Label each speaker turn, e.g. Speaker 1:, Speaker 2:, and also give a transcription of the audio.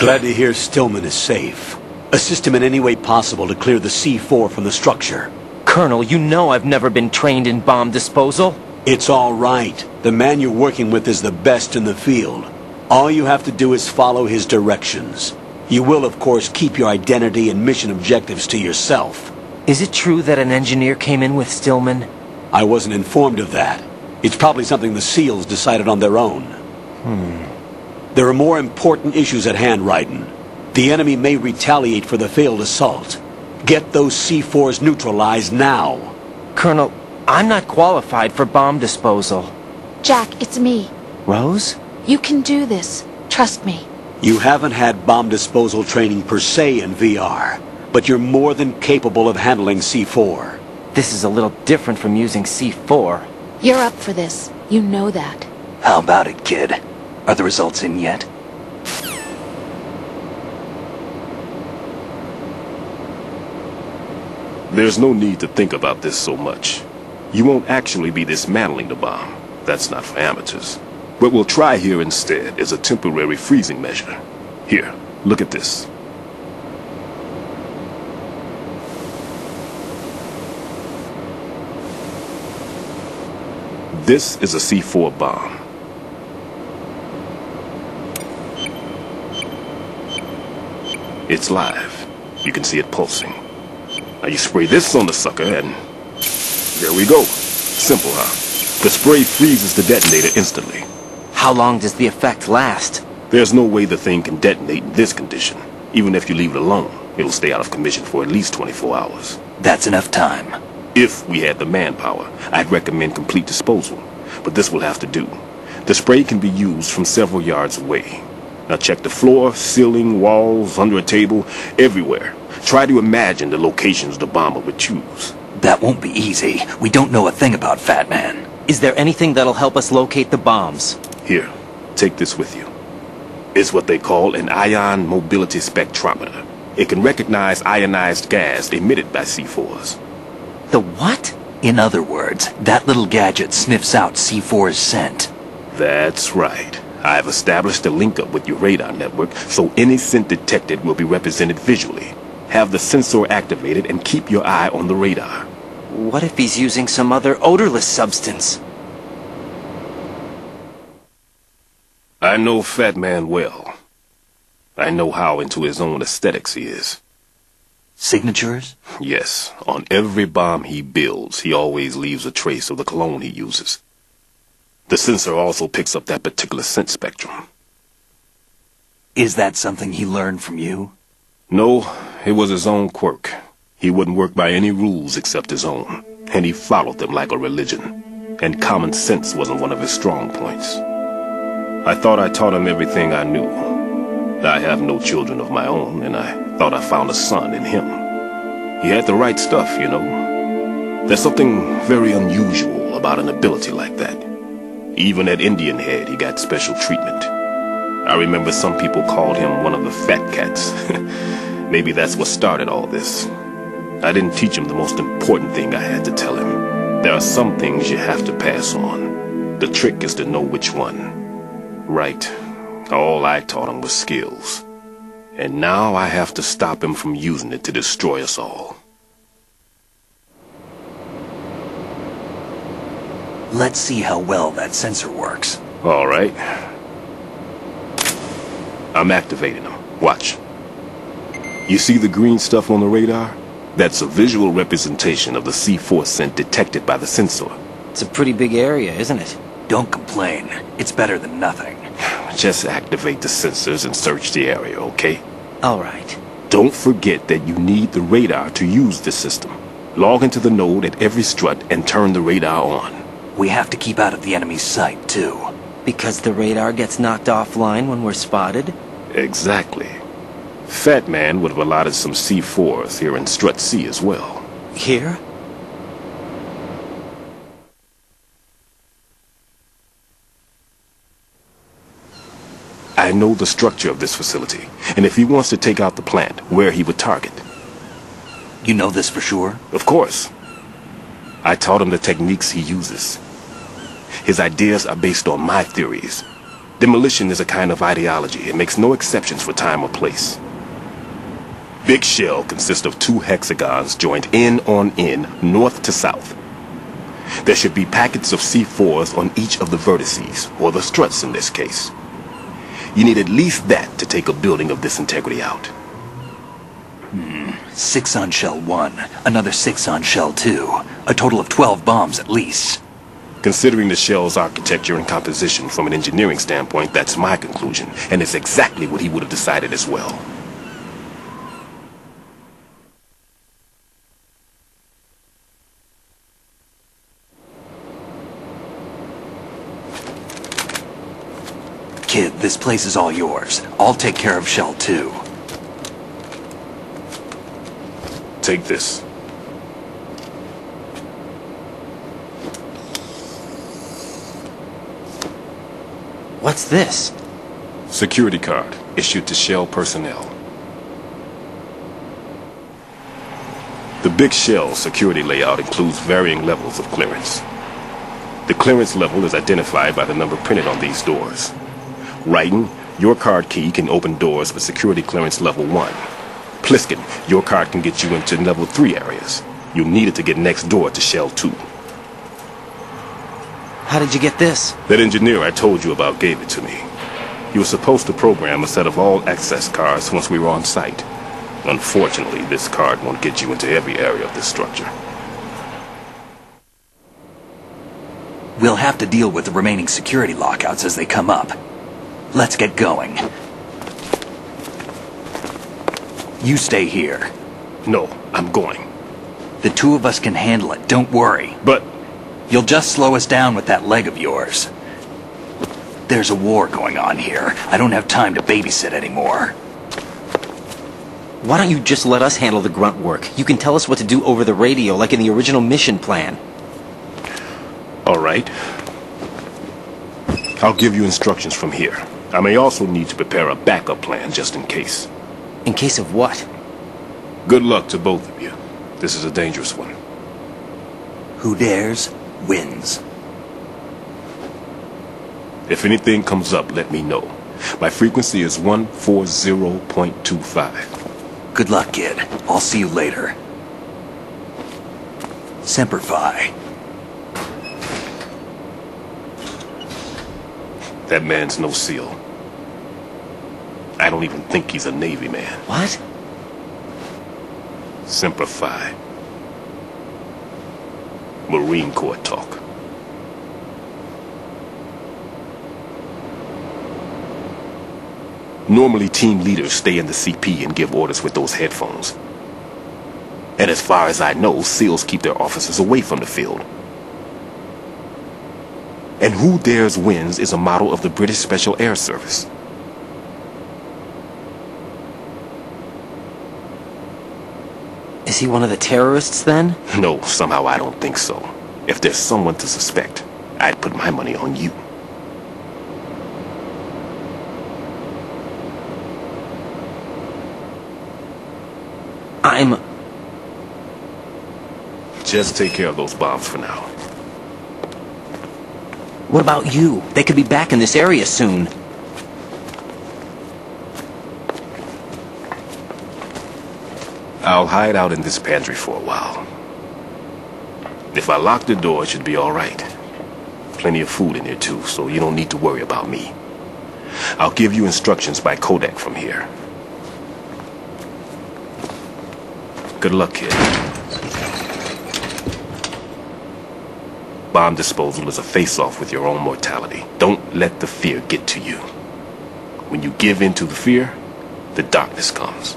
Speaker 1: Glad to hear Stillman is safe. Assist him in any way possible to clear the C4 from the structure.
Speaker 2: Colonel, you know I've never been trained in bomb disposal.
Speaker 1: It's all right. The man you're working with is the best in the field. All you have to do is follow his directions. You will, of course, keep your identity and mission objectives to yourself.
Speaker 2: Is it true that an engineer came in with Stillman?
Speaker 1: I wasn't informed of that. It's probably something the SEALs decided on their own.
Speaker 2: Hmm.
Speaker 1: There are more important issues at hand, Raiden. The enemy may retaliate for the failed assault. Get those C4s neutralized now.
Speaker 2: Colonel, I'm not qualified for bomb disposal.
Speaker 3: Jack, it's me.
Speaker 2: Rose?
Speaker 3: You can do this. Trust me.
Speaker 1: You haven't had bomb disposal training per se in VR, but you're more than capable of handling C4.
Speaker 2: This is a little different from using C4.
Speaker 3: You're up for this. You know that.
Speaker 4: How about it, kid? Are the results in yet?
Speaker 5: There's no need to think about this so much. You won't actually be dismantling the bomb. That's not for amateurs. What we'll try here instead is a temporary freezing measure. Here, look at this. This is a C4 bomb. It's live. You can see it pulsing. Now you spray this on the sucker and... There we go. Simple, huh? The spray freezes the detonator instantly.
Speaker 2: How long does the effect last?
Speaker 5: There's no way the thing can detonate in this condition. Even if you leave it alone, it'll stay out of commission for at least 24 hours.
Speaker 4: That's enough time.
Speaker 5: If we had the manpower, I'd recommend complete disposal. But this will have to do. The spray can be used from several yards away. Now check the floor, ceiling, walls, under a table, everywhere. Try to imagine the locations the bomber would choose.
Speaker 4: That won't be easy. We don't know a thing about Fat Man.
Speaker 2: Is there anything that'll help us locate the bombs?
Speaker 5: Here, take this with you. It's what they call an ion mobility spectrometer. It can recognize ionized gas emitted by C4s.
Speaker 2: The what?
Speaker 4: In other words, that little gadget sniffs out C4's scent.
Speaker 5: That's right. I've established a link up with your radar network, so any scent detected will be represented visually. Have the sensor activated and keep your eye on the radar.
Speaker 2: What if he's using some other odorless substance?
Speaker 5: I know Fat Man well. I know how into his own aesthetics he is.
Speaker 4: Signatures?
Speaker 5: Yes, on every bomb he builds, he always leaves a trace of the cologne he uses. The sensor also picks up that particular scent spectrum.
Speaker 4: Is that something he learned from you?
Speaker 5: No, it was his own quirk. He wouldn't work by any rules except his own, and he followed them like a religion. And common sense wasn't one of his strong points. I thought I taught him everything I knew. I have no children of my own, and I thought I found a son in him. He had the right stuff, you know. There's something very unusual about an ability like that. Even at Indian Head, he got special treatment. I remember some people called him one of the fat cats. Maybe that's what started all this. I didn't teach him the most important thing I had to tell him. There are some things you have to pass on. The trick is to know which one. Right. All I taught him was skills. And now I have to stop him from using it to destroy us all.
Speaker 4: Let's see how well that sensor works.
Speaker 5: All right. I'm activating them. Watch. You see the green stuff on the radar? That's a visual representation of the C4 scent detected by the sensor.
Speaker 2: It's a pretty big area, isn't it?
Speaker 4: Don't complain. It's better than nothing.
Speaker 5: Just activate the sensors and search the area, okay?
Speaker 2: All right.
Speaker 5: Don't forget that you need the radar to use this system. Log into the node at every strut and turn the radar on.
Speaker 4: We have to keep out of the enemy's sight, too.
Speaker 2: Because the radar gets knocked offline when we're spotted?
Speaker 5: Exactly. Fat Man would have allotted some C4s here in Strut C as well.
Speaker 2: Here?
Speaker 5: I know the structure of this facility, and if he wants to take out the plant, where he would target.
Speaker 4: You know this for sure?
Speaker 5: Of course. I taught him the techniques he uses. His ideas are based on my theories. Demolition is a kind of ideology. It makes no exceptions for time or place. Big Shell consists of two hexagons joined end on end, north to south. There should be packets of C4s on each of the vertices, or the struts in this case. You need at least that to take a building of this integrity out. Hmm.
Speaker 4: Six on shell one, another six on shell two. A total of 12 bombs at least.
Speaker 5: Considering the shell's architecture and composition from an engineering standpoint, that's my conclusion, and it's exactly what he would have decided as well.
Speaker 4: Kid, this place is all yours. I'll take care of shell two.
Speaker 5: Take this.
Speaker 2: What's this?
Speaker 5: Security card issued to Shell personnel. The Big Shell security layout includes varying levels of clearance. The clearance level is identified by the number printed on these doors. Raiden, your card key can open doors with security clearance level 1. Pliskin, your card can get you into level 3 areas. You'll need it to get next door to Shell 2.
Speaker 2: How did you get this?
Speaker 5: That engineer I told you about gave it to me. He was supposed to program a set of all access cards once we were on site. Unfortunately, this card won't get you into every area of this structure.
Speaker 4: We'll have to deal with the remaining security lockouts as they come up. Let's get going. You stay here.
Speaker 5: No, I'm going.
Speaker 4: The two of us can handle it, don't worry.
Speaker 5: But
Speaker 4: You'll just slow us down with that leg of yours. There's a war going on here. I don't have time to babysit anymore.
Speaker 2: Why don't you just let us handle the grunt work? You can tell us what to do over the radio, like in the original mission plan.
Speaker 5: All right. I'll give you instructions from here. I may also need to prepare a backup plan just in case.
Speaker 2: In case of what?
Speaker 5: Good luck to both of you. This is a dangerous one.
Speaker 4: Who dares, wins.
Speaker 5: If anything comes up, let me know. My frequency is 140.25.
Speaker 4: Good luck, kid. I'll see you later. Semper Fi.
Speaker 5: That man's no SEAL. I don't even think he's a Navy man.
Speaker 2: What?
Speaker 5: Semper Fi. Marine Corps talk. Normally, team leaders stay in the CP and give orders with those headphones. And as far as I know, SEALs keep their officers away from the field. And Who Dares Wins is a model of the British Special Air Service.
Speaker 2: He one of the terrorists then?
Speaker 5: No, somehow I don't think so. If there's someone to suspect, I'd put my money on you.
Speaker 2: I'm.
Speaker 5: Just take care of those bombs for now.
Speaker 2: What about you? They could be back in this area soon.
Speaker 5: I'll hide out in this pantry for a while. If I lock the door, it should be all right. Plenty of food in here too, so you don't need to worry about me. I'll give you instructions by Codec from here. Good luck, kid. Bomb disposal is a face-off with your own mortality. Don't let the fear get to you. When you give in to the fear, the darkness comes.